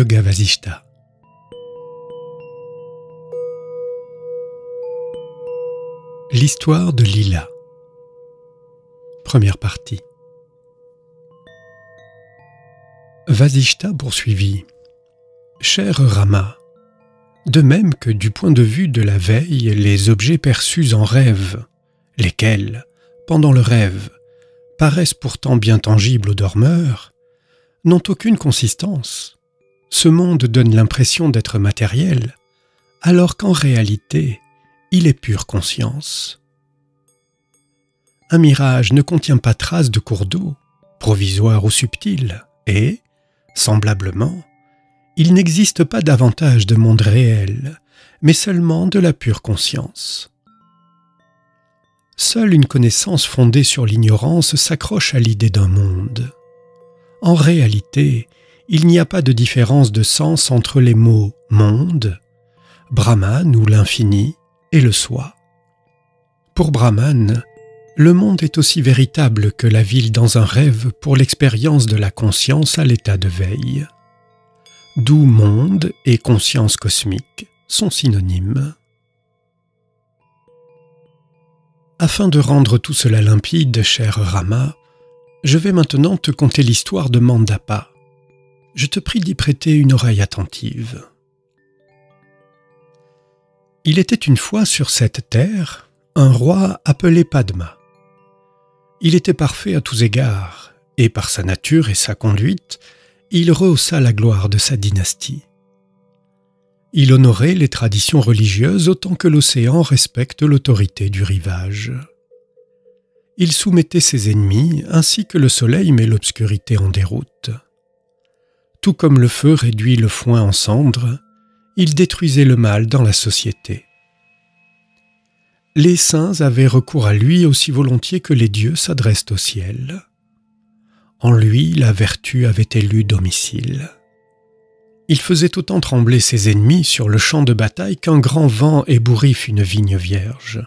Yoga Vasishta. L'histoire de Lila. Première partie. Vasishta poursuivit. Cher Rama, de même que du point de vue de la veille, les objets perçus en rêve, lesquels, pendant le rêve, paraissent pourtant bien tangibles au dormeur, n'ont aucune consistance. Ce monde donne l'impression d'être matériel, alors qu'en réalité, il est pure conscience. Un mirage ne contient pas trace de cours d'eau, provisoire ou subtil, et, semblablement, il n'existe pas davantage de monde réel, mais seulement de la pure conscience. Seule une connaissance fondée sur l'ignorance s'accroche à l'idée d'un monde. En réalité, il n'y a pas de différence de sens entre les mots monde, Brahman ou l'infini et le soi. Pour Brahman, le monde est aussi véritable que la ville dans un rêve pour l'expérience de la conscience à l'état de veille. D'où monde et conscience cosmique sont synonymes. Afin de rendre tout cela limpide, cher Rama, je vais maintenant te conter l'histoire de Mandapa. Je te prie d'y prêter une oreille attentive. Il était une fois sur cette terre un roi appelé Padma. Il était parfait à tous égards, et par sa nature et sa conduite, il rehaussa la gloire de sa dynastie. Il honorait les traditions religieuses autant que l'océan respecte l'autorité du rivage. Il soumettait ses ennemis ainsi que le soleil met l'obscurité en déroute. Tout comme le feu réduit le foin en cendres, il détruisait le mal dans la société. Les saints avaient recours à lui aussi volontiers que les dieux s'adressent au ciel. En lui, la vertu avait élu domicile. Il faisait autant trembler ses ennemis sur le champ de bataille qu'un grand vent ébouriffe une vigne vierge.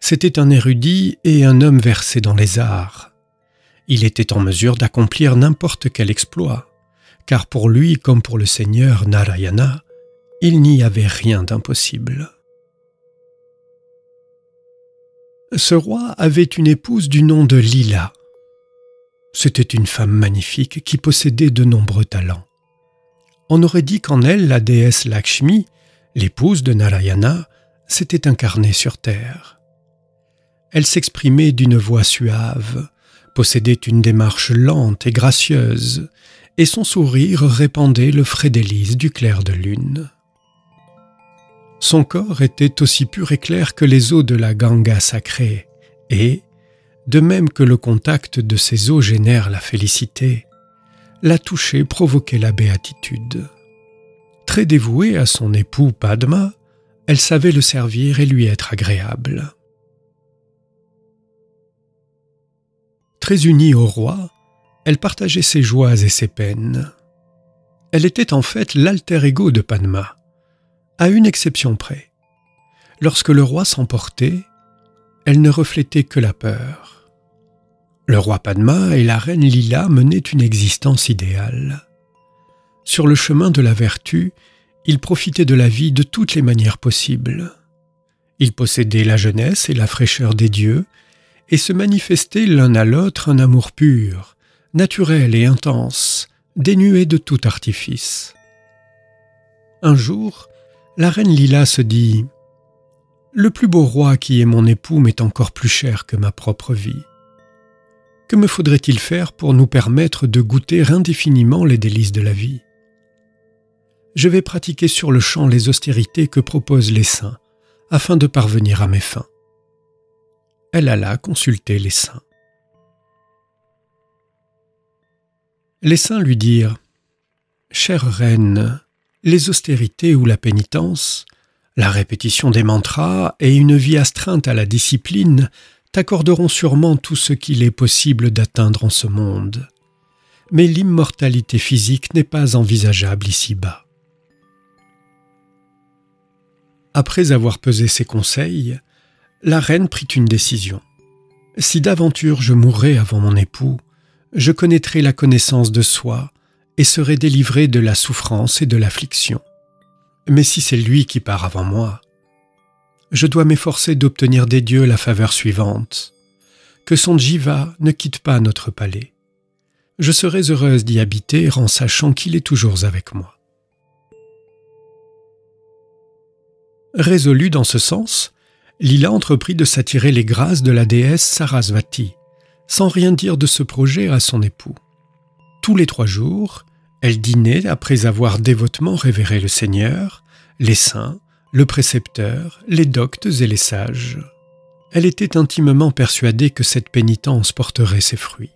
C'était un érudit et un homme versé dans les arts. Il était en mesure d'accomplir n'importe quel exploit, car pour lui comme pour le seigneur Narayana, il n'y avait rien d'impossible. Ce roi avait une épouse du nom de Lila. C'était une femme magnifique qui possédait de nombreux talents. On aurait dit qu'en elle la déesse Lakshmi, l'épouse de Narayana, s'était incarnée sur terre. Elle s'exprimait d'une voix suave, possédait une démarche lente et gracieuse, et son sourire répandait le frais délice du clair de lune. Son corps était aussi pur et clair que les eaux de la Ganga sacrée, et, de même que le contact de ces eaux génère la félicité, la toucher provoquait la béatitude. Très dévouée à son époux Padma, elle savait le servir et lui être agréable. Très unie au roi, elle partageait ses joies et ses peines. Elle était en fait l'alter ego de Padma, à une exception près. Lorsque le roi s'emportait, elle ne reflétait que la peur. Le roi Padma et la reine Lila menaient une existence idéale. Sur le chemin de la vertu, ils profitaient de la vie de toutes les manières possibles. Ils possédaient la jeunesse et la fraîcheur des dieux, et se manifester l'un à l'autre un amour pur, naturel et intense, dénué de tout artifice. Un jour, la reine Lila se dit Le plus beau roi qui est mon époux m'est encore plus cher que ma propre vie. Que me faudrait-il faire pour nous permettre de goûter indéfiniment les délices de la vie? Je vais pratiquer sur le champ les austérités que proposent les saints, afin de parvenir à mes fins elle alla consulter les saints. Les saints lui dirent Chère reine, les austérités ou la pénitence, la répétition des mantras et une vie astreinte à la discipline t'accorderont sûrement tout ce qu'il est possible d'atteindre en ce monde. Mais l'immortalité physique n'est pas envisageable ici-bas. Après avoir pesé ses conseils, la reine prit une décision. Si d'aventure je mourrais avant mon époux, je connaîtrai la connaissance de soi et serai délivré de la souffrance et de l'affliction. Mais si c'est lui qui part avant moi, je dois m'efforcer d'obtenir des dieux la faveur suivante, que son jiva ne quitte pas notre palais. Je serai heureuse d'y habiter en sachant qu'il est toujours avec moi. Résolu dans ce sens, Lila entreprit de s'attirer les grâces de la déesse Sarasvati, sans rien dire de ce projet à son époux. Tous les trois jours, elle dînait après avoir dévotement révéré le Seigneur, les saints, le précepteur, les doctes et les sages. Elle était intimement persuadée que cette pénitence porterait ses fruits.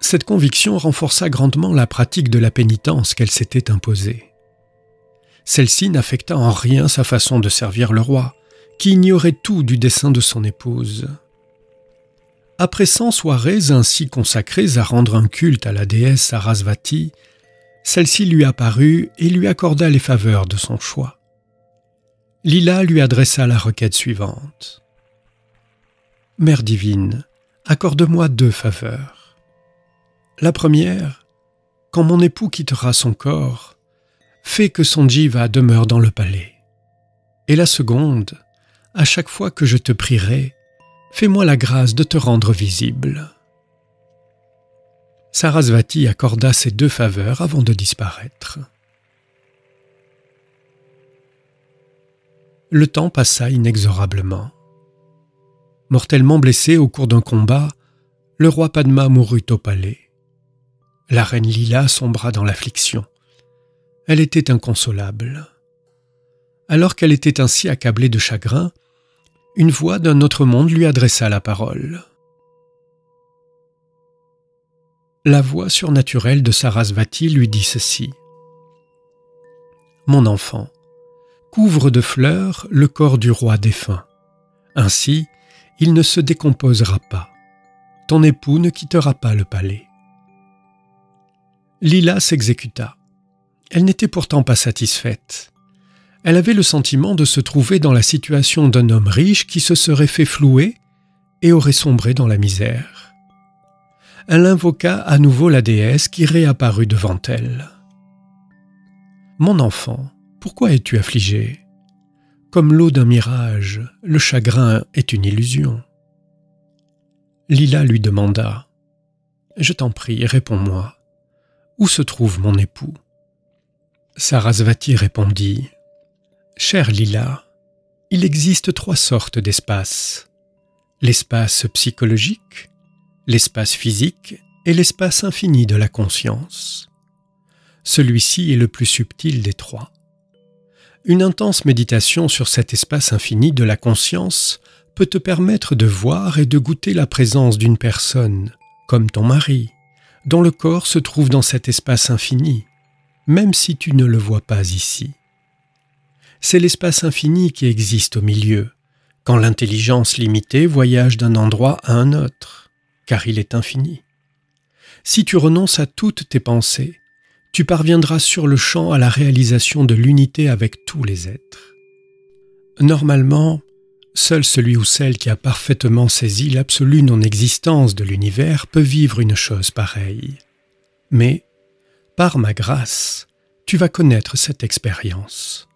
Cette conviction renforça grandement la pratique de la pénitence qu'elle s'était imposée. Celle-ci n'affecta en rien sa façon de servir le roi, qui ignorait tout du dessein de son épouse. Après cent soirées ainsi consacrées à rendre un culte à la déesse Sarasvati, celle-ci lui apparut et lui accorda les faveurs de son choix. Lila lui adressa la requête suivante. Mère divine, accorde-moi deux faveurs. La première, quand mon époux quittera son corps, fais que son jiva demeure dans le palais. Et la seconde, à chaque fois que je te prierai, fais-moi la grâce de te rendre visible. Sarasvati accorda ces deux faveurs avant de disparaître. Le temps passa inexorablement. Mortellement blessé au cours d'un combat, le roi Padma mourut au palais. La reine Lila sombra dans l'affliction. Elle était inconsolable. Alors qu'elle était ainsi accablée de chagrin, une voix d'un autre monde lui adressa la parole. La voix surnaturelle de Sarasvati lui dit ceci. Mon enfant, couvre de fleurs le corps du roi défunt. Ainsi, il ne se décomposera pas. Ton époux ne quittera pas le palais. Lila s'exécuta. Elle n'était pourtant pas satisfaite. Elle avait le sentiment de se trouver dans la situation d'un homme riche qui se serait fait flouer et aurait sombré dans la misère. Elle invoqua à nouveau la déesse qui réapparut devant elle. Mon enfant, pourquoi es-tu affligé? Comme l'eau d'un mirage, le chagrin est une illusion. Lila lui demanda Je t'en prie, réponds-moi. Où se trouve mon époux? Sarasvati répondit Cher Lila, il existe trois sortes d'espaces l'espace psychologique, l'espace physique et l'espace infini de la conscience. Celui-ci est le plus subtil des trois. Une intense méditation sur cet espace infini de la conscience peut te permettre de voir et de goûter la présence d'une personne, comme ton mari, dont le corps se trouve dans cet espace infini, même si tu ne le vois pas ici. C'est l'espace infini qui existe au milieu, quand l'intelligence limitée voyage d'un endroit à un autre, car il est infini. Si tu renonces à toutes tes pensées, tu parviendras sur le champ à la réalisation de l'unité avec tous les êtres. Normalement, seul celui ou celle qui a parfaitement saisi l'absolue non-existence de l'univers peut vivre une chose pareille. Mais, par ma grâce, tu vas connaître cette expérience.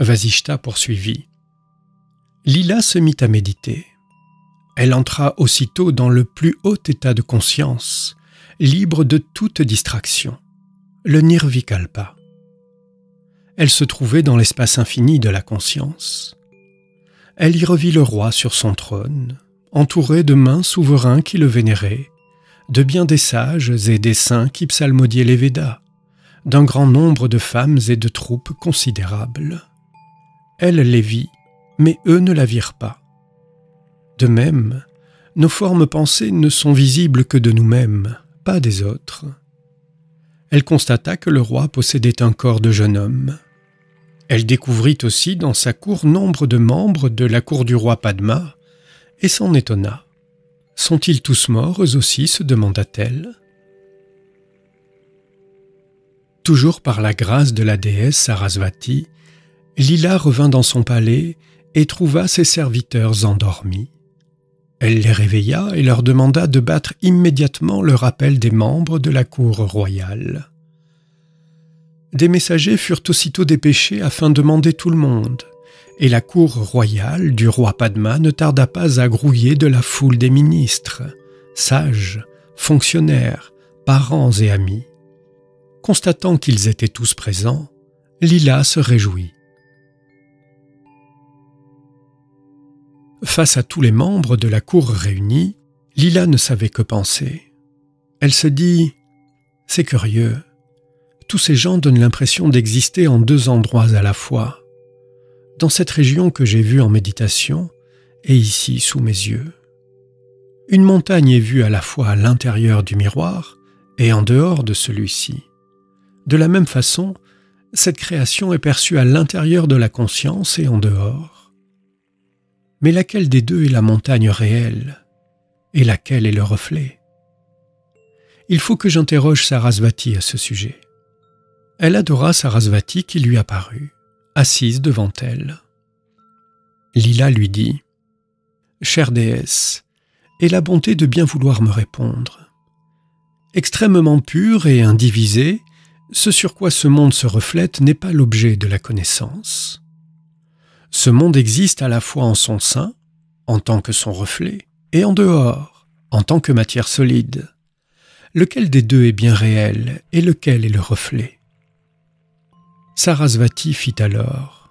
Vasishta poursuivit. Lila se mit à méditer. Elle entra aussitôt dans le plus haut état de conscience, libre de toute distraction, le nirvikalpa. Elle se trouvait dans l'espace infini de la conscience. Elle y revit le roi sur son trône, entouré de mains souverains qui le vénéraient, de bien des sages et des saints qui psalmodiaient les Védas, d'un grand nombre de femmes et de troupes considérables. Elle les vit, mais eux ne la virent pas. De même, nos formes pensées ne sont visibles que de nous-mêmes, pas des autres. Elle constata que le roi possédait un corps de jeune homme. Elle découvrit aussi dans sa cour nombre de membres de la cour du roi Padma, et s'en étonna. Sont-ils tous morts aussi se demanda-t-elle. Toujours par la grâce de la déesse Sarasvati, Lila revint dans son palais et trouva ses serviteurs endormis. Elle les réveilla et leur demanda de battre immédiatement le rappel des membres de la cour royale. Des messagers furent aussitôt dépêchés afin de mander tout le monde, et la cour royale du roi Padma ne tarda pas à grouiller de la foule des ministres, sages, fonctionnaires, parents et amis. Constatant qu'ils étaient tous présents, Lila se réjouit. Face à tous les membres de la cour réunis, Lila ne savait que penser. Elle se dit C'est curieux. Tous ces gens donnent l'impression d'exister en deux endroits à la fois, dans cette région que j'ai vue en méditation et ici sous mes yeux. Une montagne est vue à la fois à l'intérieur du miroir et en dehors de celui-ci. De la même façon, cette création est perçue à l'intérieur de la conscience et en dehors. Mais laquelle des deux est la montagne réelle et laquelle est le reflet? Il faut que j'interroge Sarasvati à ce sujet. Elle adora Sarasvati qui lui apparut, assise devant elle. Lila lui dit Chère déesse, aie la bonté de bien vouloir me répondre. Extrêmement pur et indivisé, ce sur quoi ce monde se reflète n'est pas l'objet de la connaissance. Ce monde existe à la fois en son sein, en tant que son reflet, et en dehors, en tant que matière solide. Lequel des deux est bien réel et lequel est le reflet? Sarasvati fit alors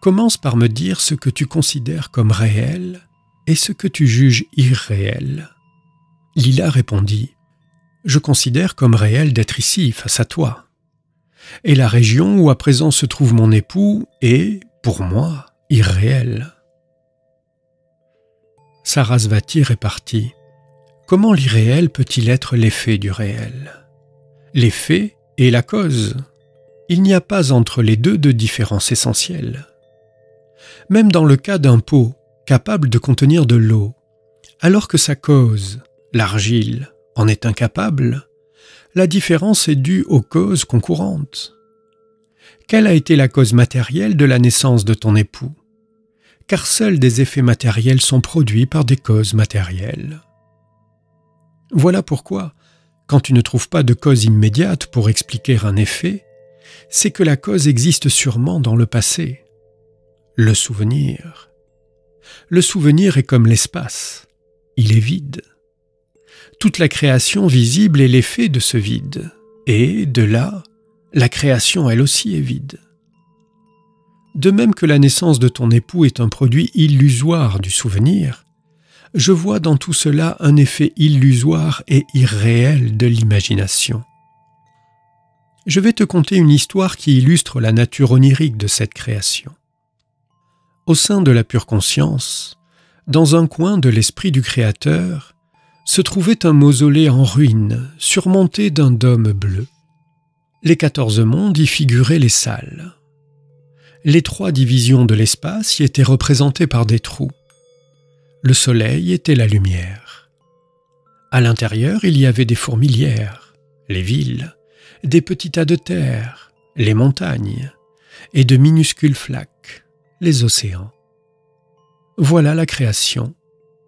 Commence par me dire ce que tu considères comme réel et ce que tu juges irréel. Lila répondit je considère comme réel d'être ici face à toi. Et la région où à présent se trouve mon époux est, pour moi, irréelle. Sarasvati répartit Comment l'irréel peut-il être l'effet du réel? L'effet est la cause. Il n'y a pas entre les deux de différence essentielle. Même dans le cas d'un pot capable de contenir de l'eau, alors que sa cause, l'argile, en est incapable, la différence est due aux causes concurrentes. Quelle a été la cause matérielle de la naissance de ton époux? Car seuls des effets matériels sont produits par des causes matérielles. Voilà pourquoi, quand tu ne trouves pas de cause immédiate pour expliquer un effet, c'est que la cause existe sûrement dans le passé. Le souvenir. Le souvenir est comme l'espace. Il est vide toute la création visible est l'effet de ce vide, et, de là, la création elle aussi est vide. De même que la naissance de ton époux est un produit illusoire du souvenir, je vois dans tout cela un effet illusoire et irréel de l'imagination. Je vais te conter une histoire qui illustre la nature onirique de cette création. Au sein de la pure conscience, dans un coin de l'esprit du Créateur, se trouvait un mausolée en ruine, surmonté d'un dôme bleu. Les quatorze mondes y figuraient les salles. Les trois divisions de l'espace y étaient représentées par des trous. Le soleil était la lumière. À l'intérieur, il y avait des fourmilières, les villes, des petits tas de terre, les montagnes, et de minuscules flaques, les océans. Voilà la création,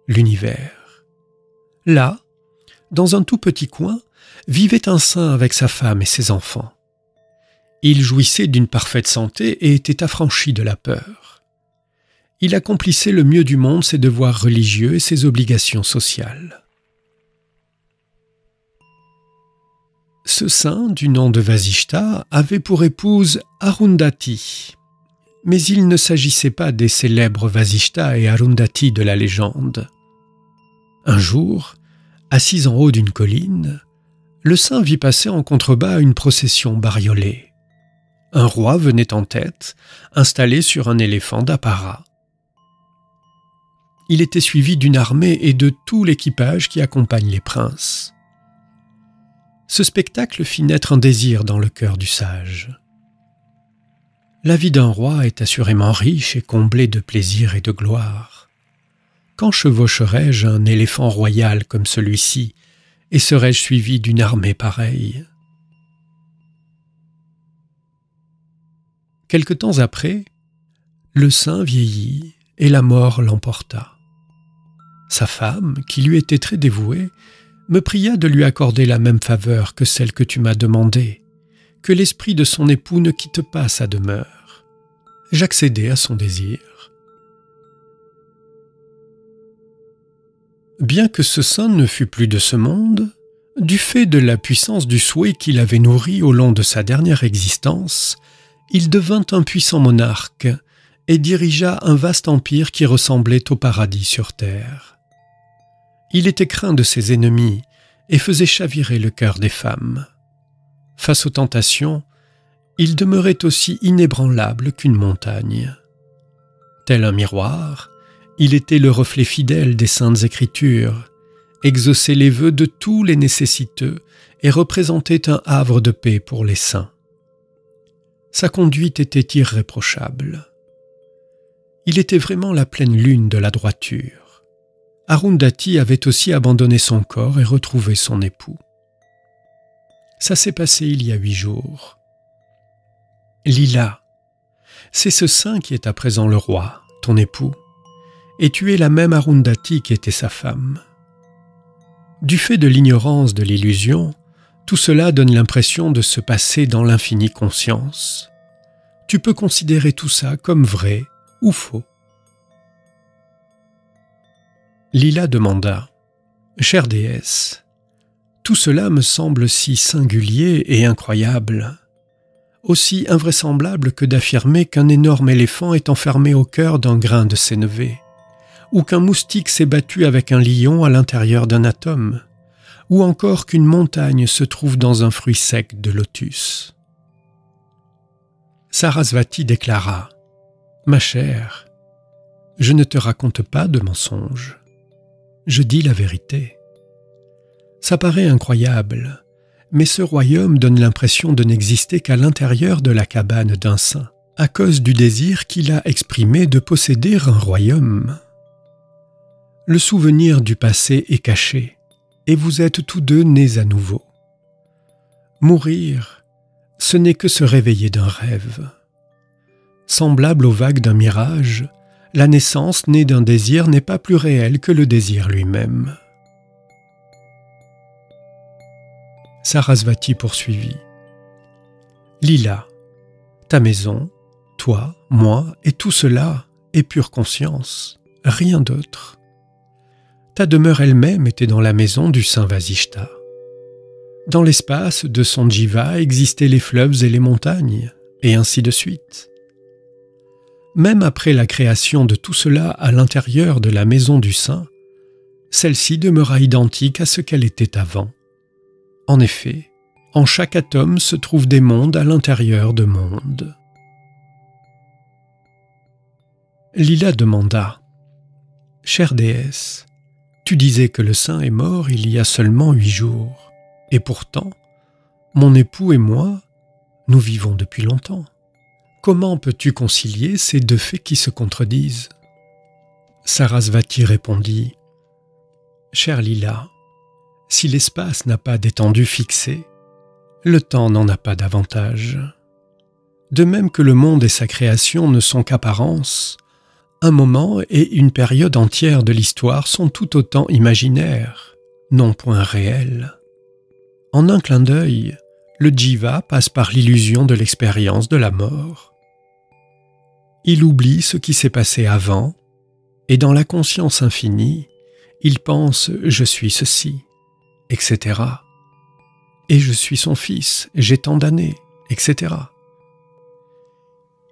l'univers. Là, dans un tout petit coin, vivait un saint avec sa femme et ses enfants. Il jouissait d'une parfaite santé et était affranchi de la peur. Il accomplissait le mieux du monde ses devoirs religieux et ses obligations sociales. Ce saint, du nom de Vasishta, avait pour épouse Arundhati. Mais il ne s'agissait pas des célèbres Vasishta et Arundhati de la légende. Un jour, assis en haut d'une colline, le saint vit passer en contrebas une procession bariolée. Un roi venait en tête, installé sur un éléphant d'apparat. Il était suivi d'une armée et de tout l'équipage qui accompagne les princes. Ce spectacle fit naître un désir dans le cœur du sage. La vie d'un roi est assurément riche et comblée de plaisir et de gloire. Quand chevaucherais-je un éléphant royal comme celui-ci, et serais-je suivi d'une armée pareille? Quelque temps après, le saint vieillit et la mort l'emporta. sa femme, qui lui était très dévouée, me pria de lui accorder la même faveur que celle que tu m'as demandée, que l'esprit de son époux ne quitte pas sa demeure. J'accédai à son désir. Bien que ce saint ne fût plus de ce monde, du fait de la puissance du souhait qu'il avait nourri au long de sa dernière existence, il devint un puissant monarque et dirigea un vaste empire qui ressemblait au paradis sur terre. Il était craint de ses ennemis et faisait chavirer le cœur des femmes. Face aux tentations, il demeurait aussi inébranlable qu'une montagne. Tel un miroir, il était le reflet fidèle des saintes écritures, exauçait les vœux de tous les nécessiteux et représentait un havre de paix pour les saints. Sa conduite était irréprochable. Il était vraiment la pleine lune de la droiture. Arundhati avait aussi abandonné son corps et retrouvé son époux. Ça s'est passé il y a huit jours. Lila, c'est ce saint qui est à présent le roi, ton époux, et tu es la même Arundhati qui était sa femme. Du fait de l'ignorance de l'illusion, tout cela donne l'impression de se passer dans l'infinie conscience. Tu peux considérer tout ça comme vrai ou faux. Lila demanda Chère déesse, tout cela me semble si singulier et incroyable, aussi invraisemblable que d'affirmer qu'un énorme éléphant est enfermé au cœur d'un grain de sénévé, ou qu'un moustique s'est battu avec un lion à l'intérieur d'un atome ou encore qu'une montagne se trouve dans un fruit sec de lotus. Sarasvati déclara Ma chère, je ne te raconte pas de mensonges, je dis la vérité. Ça paraît incroyable, mais ce royaume donne l'impression de n'exister qu'à l'intérieur de la cabane d'un saint, à cause du désir qu'il a exprimé de posséder un royaume. Le souvenir du passé est caché, et vous êtes tous deux nés à nouveau. Mourir, ce n'est que se réveiller d'un rêve. Semblable aux vagues d'un mirage, la naissance née d'un désir n'est pas plus réelle que le désir lui-même. Sarasvati poursuivit. Lila, ta maison, toi, moi et tout cela est pure conscience, rien d'autre ta demeure elle-même était dans la maison du saint Vasishta. Dans l'espace de son jiva existaient les fleuves et les montagnes, et ainsi de suite. Même après la création de tout cela à l'intérieur de la maison du saint, celle-ci demeura identique à ce qu'elle était avant. En effet, en chaque atome se trouvent des mondes à l'intérieur de mondes. Lila demanda Chère déesse, tu disais que le saint est mort il y a seulement huit jours, et pourtant, mon époux et moi, nous vivons depuis longtemps. Comment peux-tu concilier ces deux faits qui se contredisent? Sarasvati répondit Cher Lila, si l'espace n'a pas d'étendue fixée, le temps n'en a pas davantage. De même que le monde et sa création ne sont qu'apparence, un moment et une période entière de l'histoire sont tout autant imaginaires, non point réels. En un clin d'œil, le jiva passe par l'illusion de l'expérience de la mort. Il oublie ce qui s'est passé avant, et dans la conscience infinie, il pense je suis ceci, etc. Et je suis son fils, j'ai tant d'années, etc.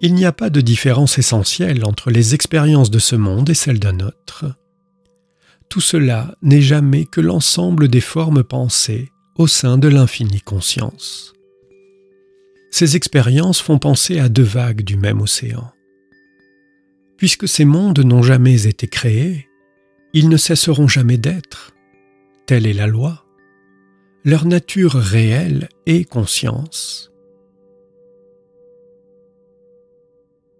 Il n'y a pas de différence essentielle entre les expériences de ce monde et celles d'un autre. Tout cela n'est jamais que l'ensemble des formes pensées au sein de l'infinie conscience. Ces expériences font penser à deux vagues du même océan. Puisque ces mondes n'ont jamais été créés, ils ne cesseront jamais d'être. Telle est la loi. Leur nature réelle est conscience.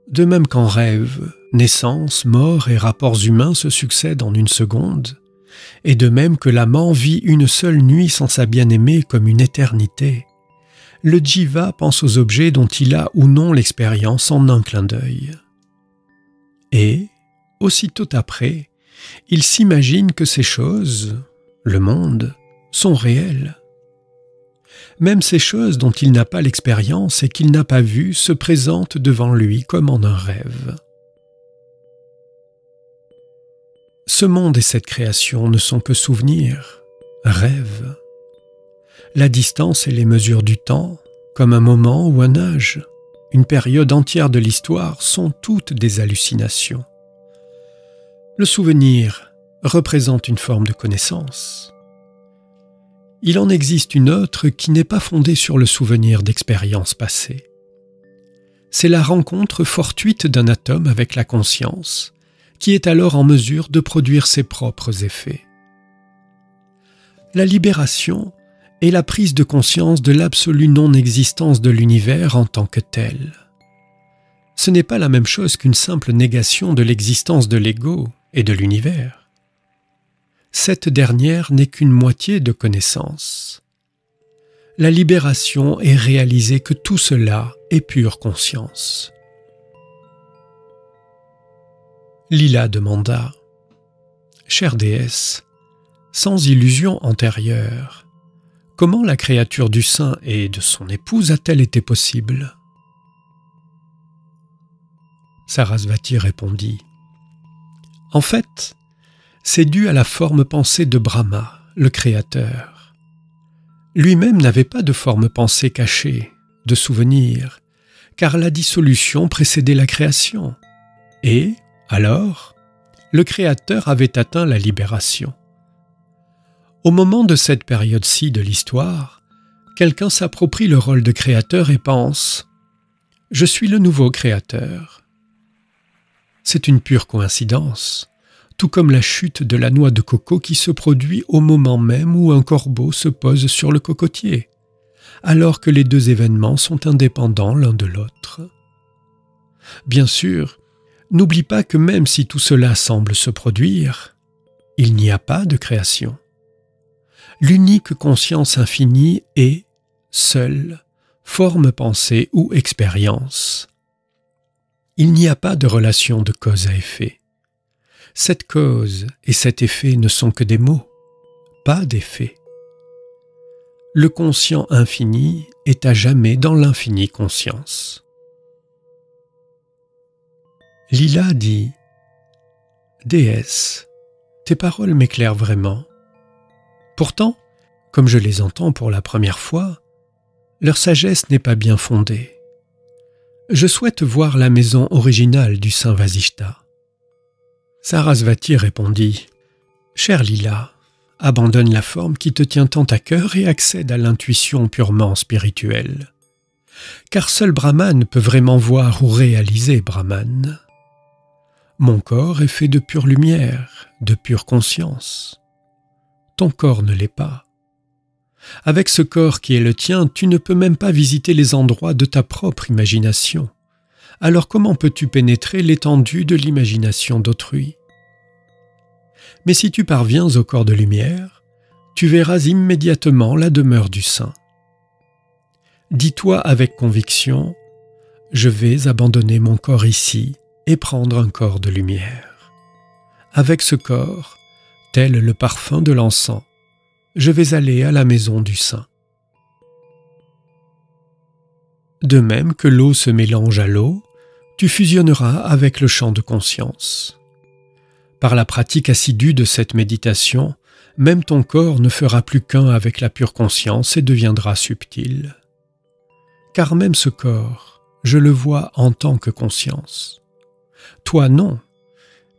De même qu'en rêve, naissance, mort et rapports humains se succèdent en une seconde, et de même que l'amant vit une seule nuit sans sa bien-aimée comme une éternité, le jiva pense aux objets dont il a ou non l'expérience en un clin d'œil. Et, aussitôt après, il s'imagine que ces choses, le monde, sont réelles. Même ces choses dont il n'a pas l'expérience et qu'il n'a pas vues se présentent devant lui comme en un rêve. Ce monde et cette création ne sont que souvenirs, rêves. La distance et les mesures du temps, comme un moment ou un âge, une période entière de l'histoire, sont toutes des hallucinations. Le souvenir représente une forme de connaissance. Il en existe une autre qui n'est pas fondée sur le souvenir d'expériences passées. C'est la rencontre fortuite d'un atome avec la conscience, qui est alors en mesure de produire ses propres effets. La libération est la prise de conscience de l'absolue non-existence de l'univers en tant que tel. Ce n'est pas la même chose qu'une simple négation de l'existence de l'ego et de l'univers. Cette dernière n'est qu'une moitié de connaissance. La libération est réaliser que tout cela est pure conscience. Lila demanda Chère déesse, sans illusion antérieure, comment la créature du sein et de son épouse a-t-elle été possible? Sarasvati répondit en fait, c'est dû à la forme pensée de Brahma, le Créateur. Lui-même n'avait pas de forme pensée cachée, de souvenir, car la dissolution précédait la création. Et, alors, le Créateur avait atteint la libération. Au moment de cette période-ci de l'histoire, quelqu'un s'approprie le rôle de créateur et pense ⁇ Je suis le nouveau créateur ⁇ c'est une pure coïncidence, tout comme la chute de la noix de coco qui se produit au moment même où un corbeau se pose sur le cocotier, alors que les deux événements sont indépendants l'un de l'autre. Bien sûr, n'oublie pas que même si tout cela semble se produire, il n'y a pas de création. L'unique conscience infinie est, seule, forme pensée ou expérience, il n'y a pas de relation de cause à effet. Cette cause et cet effet ne sont que des mots, pas d'effet. Le conscient infini est à jamais dans l'infinie conscience. Lila dit Déesse, tes paroles m'éclairent vraiment. Pourtant, comme je les entends pour la première fois, leur sagesse n'est pas bien fondée. Je souhaite voir la maison originale du saint Vasishta. Sarasvati répondit Cher Lila, abandonne la forme qui te tient tant à cœur et accède à l'intuition purement spirituelle. Car seul Brahman peut vraiment voir ou réaliser Brahman. Mon corps est fait de pure lumière, de pure conscience. Ton corps ne l'est pas. Avec ce corps qui est le tien, tu ne peux même pas visiter les endroits de ta propre imagination. Alors comment peux-tu pénétrer l'étendue de l'imagination d'autrui? Mais si tu parviens au corps de lumière, tu verras immédiatement la demeure du Saint. Dis-toi avec conviction, je vais abandonner mon corps ici et prendre un corps de lumière. Avec ce corps, tel le parfum de l'encens, je vais aller à la maison du Saint. De même que l'eau se mélange à l'eau, tu fusionneras avec le champ de conscience. Par la pratique assidue de cette méditation, même ton corps ne fera plus qu'un avec la pure conscience et deviendra subtil. Car même ce corps, je le vois en tant que conscience. Toi non,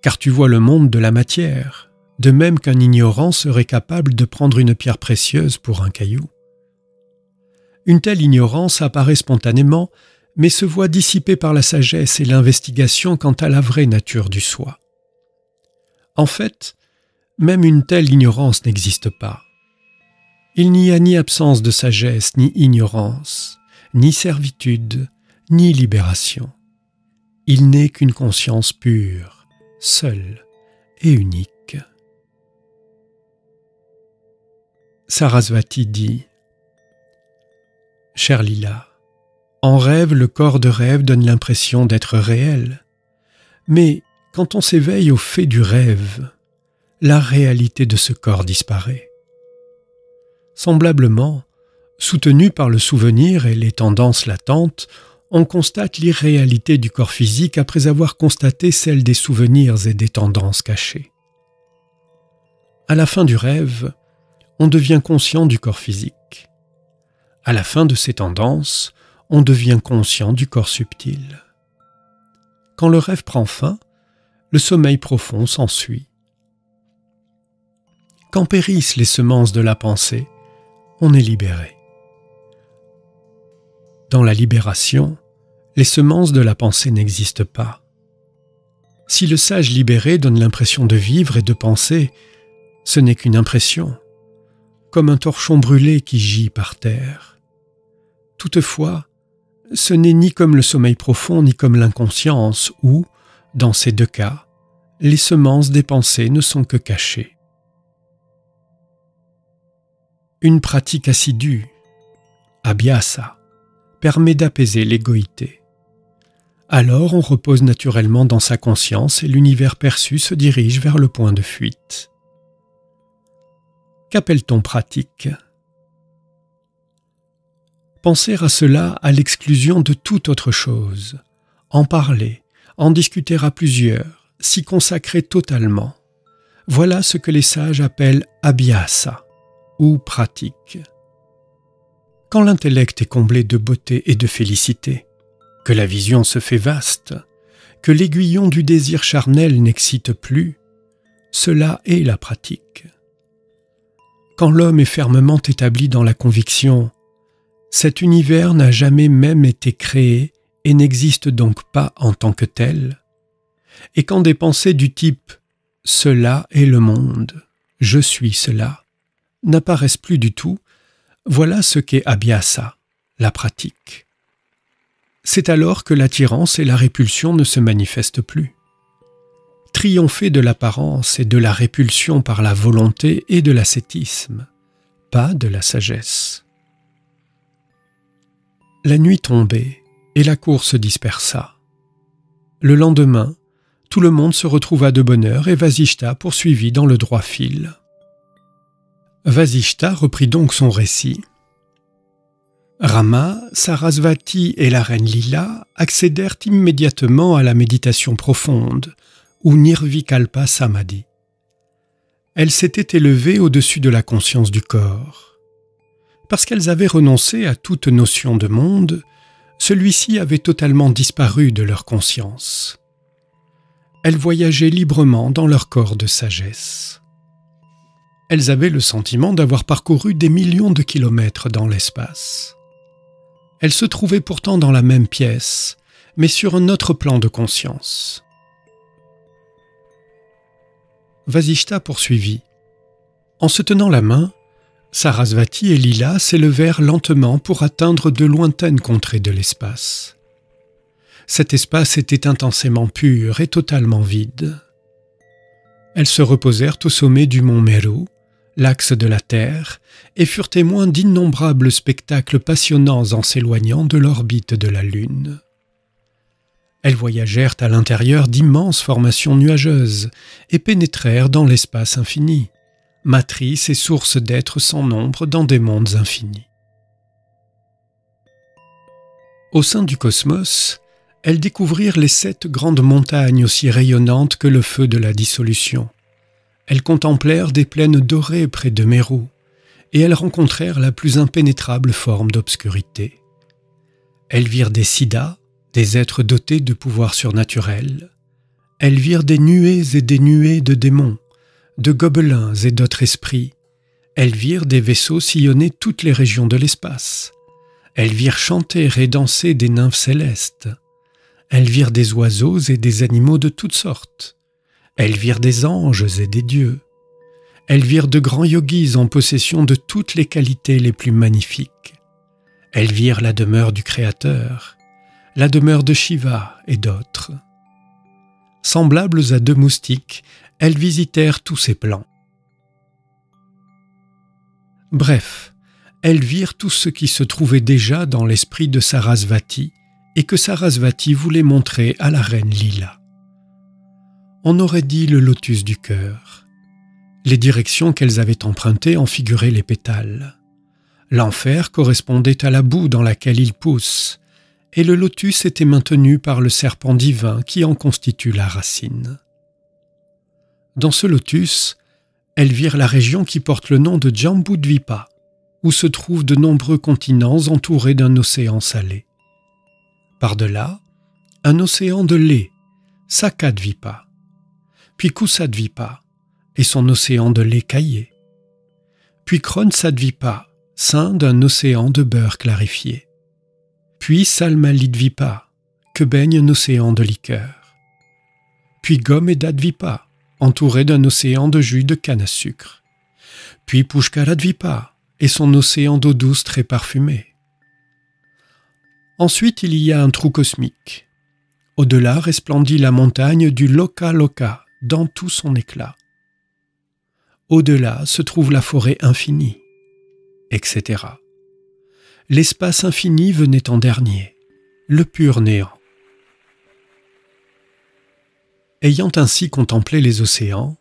car tu vois le monde de la matière, de même qu'un ignorant serait capable de prendre une pierre précieuse pour un caillou. Une telle ignorance apparaît spontanément, mais se voit dissipée par la sagesse et l'investigation quant à la vraie nature du soi. En fait, même une telle ignorance n'existe pas. Il n'y a ni absence de sagesse, ni ignorance, ni servitude, ni libération. Il n'est qu'une conscience pure, seule et unique. Sarasvati dit Cher Lila, en rêve, le corps de rêve donne l'impression d'être réel. Mais quand on s'éveille au fait du rêve, la réalité de ce corps disparaît. Semblablement, soutenu par le souvenir et les tendances latentes, on constate l'irréalité du corps physique après avoir constaté celle des souvenirs et des tendances cachées. À la fin du rêve, on devient conscient du corps physique. À la fin de ces tendances, on devient conscient du corps subtil. Quand le rêve prend fin, le sommeil profond s'ensuit. Quand périssent les semences de la pensée, on est libéré. Dans la libération, les semences de la pensée n'existent pas. Si le sage libéré donne l'impression de vivre et de penser, ce n'est qu'une impression, comme un torchon brûlé qui gît par terre. Toutefois, ce n'est ni comme le sommeil profond ni comme l'inconscience où, dans ces deux cas, les semences des pensées ne sont que cachées. Une pratique assidue, abhyasa, permet d'apaiser l'égoïté. Alors on repose naturellement dans sa conscience et l'univers perçu se dirige vers le point de fuite. Qu'appelle-t-on pratique? Penser à cela à l'exclusion de toute autre chose, en parler, en discuter à plusieurs, s'y consacrer totalement. Voilà ce que les sages appellent abhyasa ou pratique. Quand l'intellect est comblé de beauté et de félicité, que la vision se fait vaste, que l'aiguillon du désir charnel n'excite plus, cela est la pratique. Quand l'homme est fermement établi dans la conviction cet univers n'a jamais même été créé et n'existe donc pas en tant que tel, et quand des pensées du type Cela est le monde, je suis cela, n'apparaissent plus du tout, voilà ce qu'est Abhyasa, la pratique. C'est alors que l'attirance et la répulsion ne se manifestent plus. Triompher de l'apparence et de la répulsion par la volonté et de l'ascétisme, pas de la sagesse. La nuit tombait et la cour se dispersa. Le lendemain, tout le monde se retrouva de bonne heure et Vasishta poursuivit dans le droit fil. Vasishta reprit donc son récit. Rama, Sarasvati et la reine Lila accédèrent immédiatement à la méditation profonde, ou Nirvikalpa Samadhi. Elles s'étaient élevées au-dessus de la conscience du corps. Parce qu'elles avaient renoncé à toute notion de monde, celui-ci avait totalement disparu de leur conscience. Elles voyageaient librement dans leur corps de sagesse. Elles avaient le sentiment d'avoir parcouru des millions de kilomètres dans l'espace. Elles se trouvaient pourtant dans la même pièce, mais sur un autre plan de conscience. Vasishta poursuivit. En se tenant la main, Sarasvati et Lila s'élevèrent lentement pour atteindre de lointaines contrées de l'espace. Cet espace était intensément pur et totalement vide. Elles se reposèrent au sommet du mont Meru, l'axe de la Terre, et furent témoins d'innombrables spectacles passionnants en s'éloignant de l'orbite de la Lune. Elles voyagèrent à l'intérieur d'immenses formations nuageuses et pénétrèrent dans l'espace infini matrice et source d'êtres sans nombre dans des mondes infinis. Au sein du cosmos, elles découvrirent les sept grandes montagnes aussi rayonnantes que le feu de la dissolution. Elles contemplèrent des plaines dorées près de Mérou, et elles rencontrèrent la plus impénétrable forme d'obscurité. Elles virent des siddhas, des êtres dotés de pouvoirs surnaturels. Elles virent des nuées et des nuées de démons, de gobelins et d'autres esprits. Elles virent des vaisseaux sillonner toutes les régions de l'espace. Elles virent chanter et danser des nymphes célestes. Elles virent des oiseaux et des animaux de toutes sortes. Elles virent des anges et des dieux. Elles virent de grands yogis en possession de toutes les qualités les plus magnifiques. Elles virent la demeure du Créateur, la demeure de Shiva et d'autres. Semblables à deux moustiques, elles visitèrent tous ces plans. Bref, elles virent tout ce qui se trouvait déjà dans l'esprit de Sarasvati et que Sarasvati voulait montrer à la reine Lila. On aurait dit le lotus du cœur. Les directions qu'elles avaient empruntées en figuraient les pétales. L'enfer correspondait à la boue dans laquelle il pousse, et le lotus était maintenu par le serpent divin qui en constitue la racine. Dans ce lotus, elles virent la région qui porte le nom de Jambudvipa, où se trouvent de nombreux continents entourés d'un océan salé. Par-delà, un océan de lait, Sakadvipa, puis Kusadvipa et son océan de lait caillé, puis Kronsadvipa, sein d'un océan de beurre clarifié, puis Salmalidvipa, que baigne un océan de liqueur, puis Gomedadvipa, entouré d'un océan de jus de canne à sucre, puis Pushkaradvipa et son océan d'eau douce très parfumée. Ensuite, il y a un trou cosmique. Au-delà resplendit la montagne du Loka Loka dans tout son éclat. Au-delà se trouve la forêt infinie, etc. L'espace infini venait en dernier, le pur néant. Ayant ainsi contemplé les océans,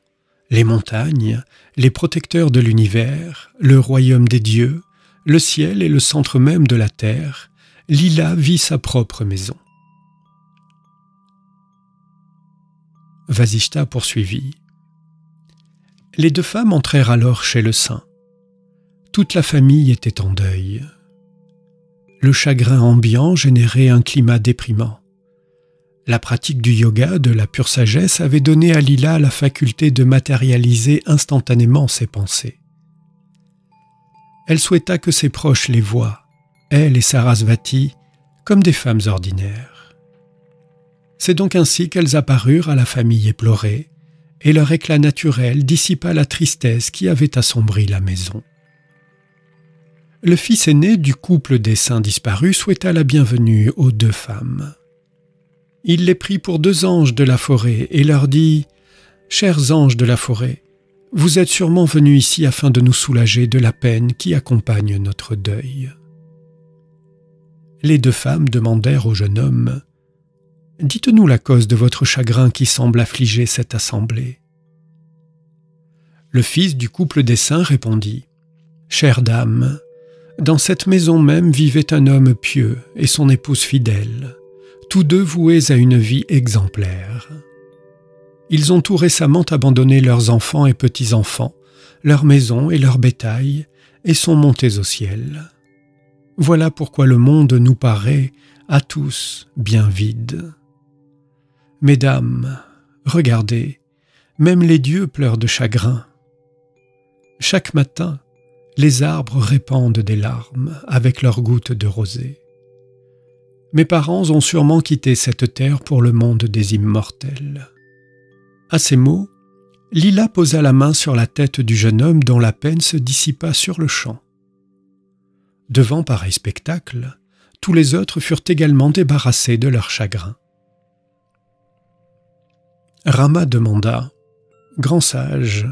les montagnes, les protecteurs de l'univers, le royaume des dieux, le ciel et le centre même de la terre, Lila vit sa propre maison. Vasishta poursuivit. Les deux femmes entrèrent alors chez le saint. Toute la famille était en deuil. Le chagrin ambiant générait un climat déprimant. La pratique du yoga, de la pure sagesse, avait donné à Lila la faculté de matérialiser instantanément ses pensées. Elle souhaita que ses proches les voient, elle et Sarasvati, comme des femmes ordinaires. C'est donc ainsi qu'elles apparurent à la famille éplorée, et leur éclat naturel dissipa la tristesse qui avait assombri la maison. Le fils aîné du couple des saints disparus souhaita la bienvenue aux deux femmes il les prit pour deux anges de la forêt et leur dit Chers anges de la forêt, vous êtes sûrement venus ici afin de nous soulager de la peine qui accompagne notre deuil. Les deux femmes demandèrent au jeune homme Dites-nous la cause de votre chagrin qui semble affliger cette assemblée. Le fils du couple des saints répondit Chère dame, dans cette maison même vivait un homme pieux et son épouse fidèle tous deux voués à une vie exemplaire. Ils ont tout récemment abandonné leurs enfants et petits-enfants, leurs maisons et leur bétail, et sont montés au ciel. Voilà pourquoi le monde nous paraît, à tous, bien vide. Mesdames, regardez, même les dieux pleurent de chagrin. Chaque matin, les arbres répandent des larmes avec leurs gouttes de rosée. Mes parents ont sûrement quitté cette terre pour le monde des immortels. À ces mots, Lila posa la main sur la tête du jeune homme dont la peine se dissipa sur le champ. Devant pareil spectacle, tous les autres furent également débarrassés de leur chagrin. Rama demanda Grand sage,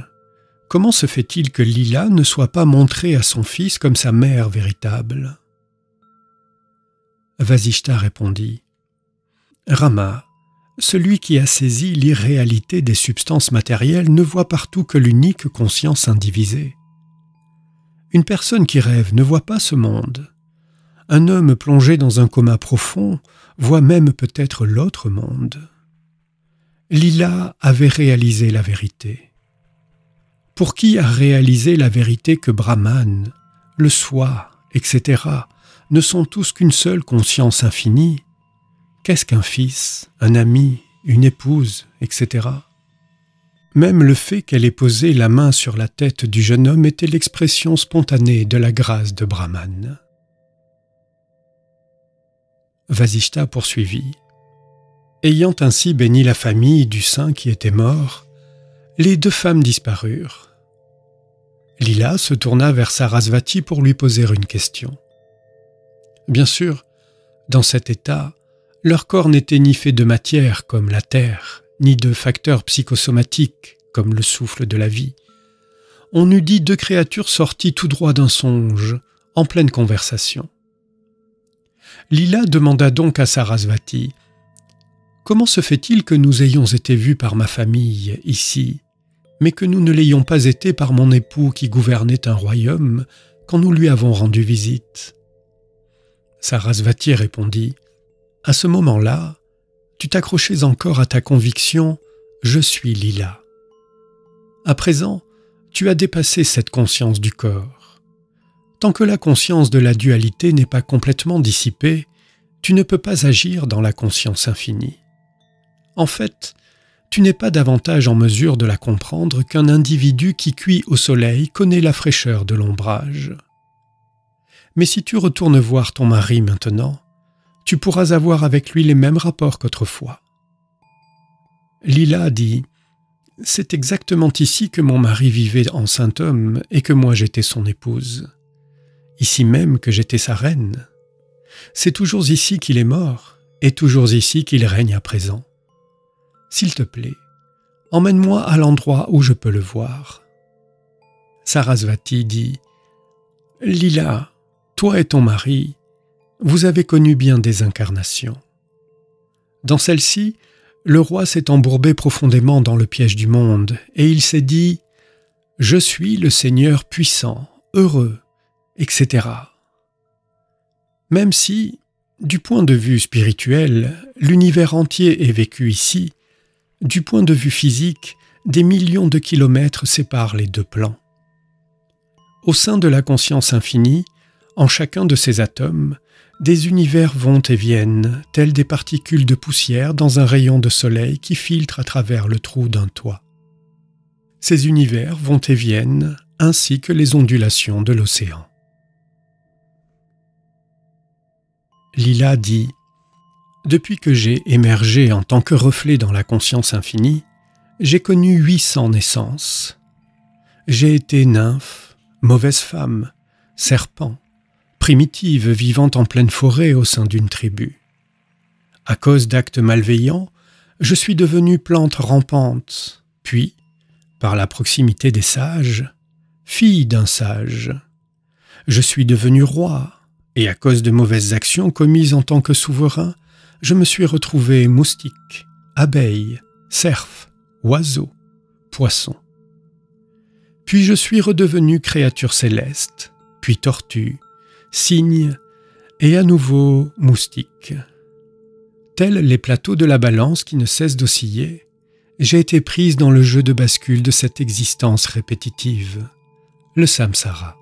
comment se fait-il que Lila ne soit pas montrée à son fils comme sa mère véritable? Vasishta répondit Rama, celui qui a saisi l'irréalité des substances matérielles ne voit partout que l'unique conscience indivisée. Une personne qui rêve ne voit pas ce monde. Un homme plongé dans un coma profond voit même peut-être l'autre monde. Lila avait réalisé la vérité. Pour qui a réalisé la vérité que Brahman, le soi, etc., ne sont tous qu'une seule conscience infinie. Qu'est-ce qu'un fils, un ami, une épouse, etc. Même le fait qu'elle ait posé la main sur la tête du jeune homme était l'expression spontanée de la grâce de Brahman. Vasishta poursuivit. Ayant ainsi béni la famille du saint qui était mort, les deux femmes disparurent. Lila se tourna vers Sarasvati pour lui poser une question. Bien sûr, dans cet état, leur corps n'était ni fait de matière comme la terre, ni de facteurs psychosomatiques comme le souffle de la vie. On eût dit deux créatures sorties tout droit d'un songe, en pleine conversation. Lila demanda donc à Sarasvati Comment se fait-il que nous ayons été vus par ma famille ici, mais que nous ne l'ayons pas été par mon époux qui gouvernait un royaume quand nous lui avons rendu visite? Sarasvati répondit À ce moment-là, tu t'accrochais encore à ta conviction Je suis Lila. À présent, tu as dépassé cette conscience du corps. Tant que la conscience de la dualité n'est pas complètement dissipée, tu ne peux pas agir dans la conscience infinie. En fait, tu n'es pas davantage en mesure de la comprendre qu'un individu qui cuit au soleil connaît la fraîcheur de l'ombrage. Mais si tu retournes voir ton mari maintenant, tu pourras avoir avec lui les mêmes rapports qu'autrefois. Lila dit C'est exactement ici que mon mari vivait en saint homme et que moi j'étais son épouse. Ici même que j'étais sa reine. C'est toujours ici qu'il est mort et toujours ici qu'il règne à présent. S'il te plaît, emmène-moi à l'endroit où je peux le voir. Sarasvati dit Lila, toi et ton mari, vous avez connu bien des incarnations. Dans celle-ci, le roi s'est embourbé profondément dans le piège du monde, et il s'est dit Je suis le Seigneur puissant, heureux, etc. Même si, du point de vue spirituel, l'univers entier est vécu ici, du point de vue physique, des millions de kilomètres séparent les deux plans. Au sein de la conscience infinie, en chacun de ces atomes, des univers vont et viennent, tels des particules de poussière dans un rayon de soleil qui filtre à travers le trou d'un toit. Ces univers vont et viennent, ainsi que les ondulations de l'océan. Lila dit Depuis que j'ai émergé en tant que reflet dans la conscience infinie, j'ai connu 800 naissances. J'ai été nymphe, mauvaise femme, serpent, primitive vivant en pleine forêt au sein d'une tribu. À cause d'actes malveillants, je suis devenue plante rampante, puis, par la proximité des sages, fille d'un sage. Je suis devenu roi, et à cause de mauvaises actions commises en tant que souverain, je me suis retrouvé moustique, abeille, cerf, oiseau, poisson. Puis je suis redevenu créature céleste, puis tortue, cygne et à nouveau moustique. Tels les plateaux de la balance qui ne cessent d'osciller, j'ai été prise dans le jeu de bascule de cette existence répétitive, le samsara.